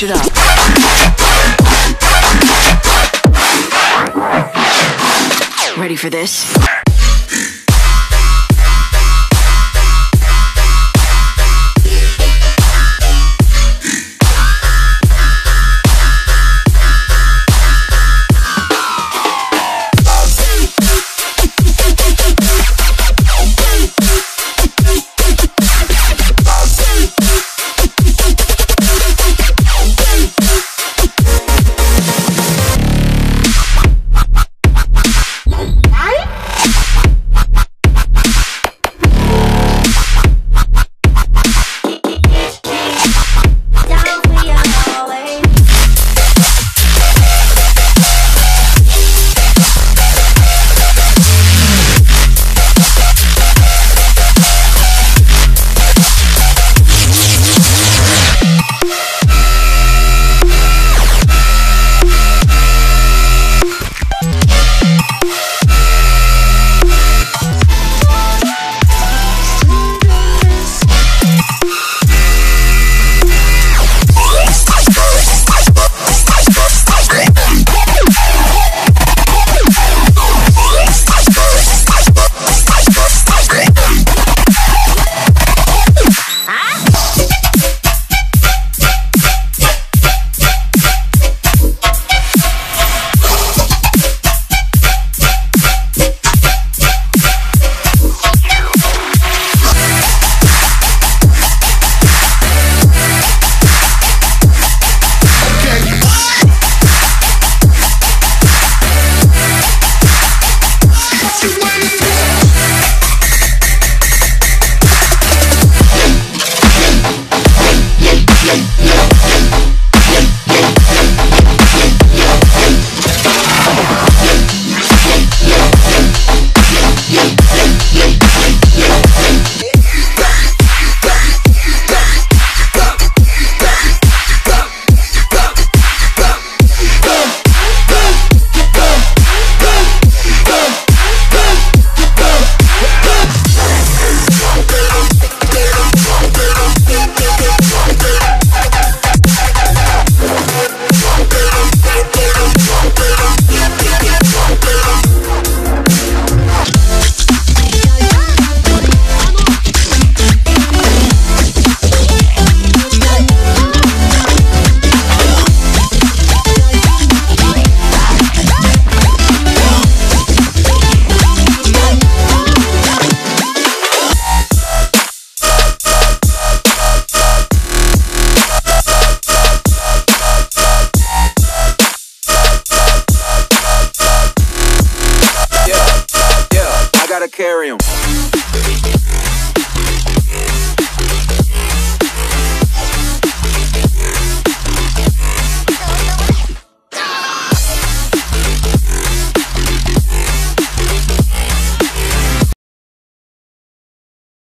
switch it up. Ready for this?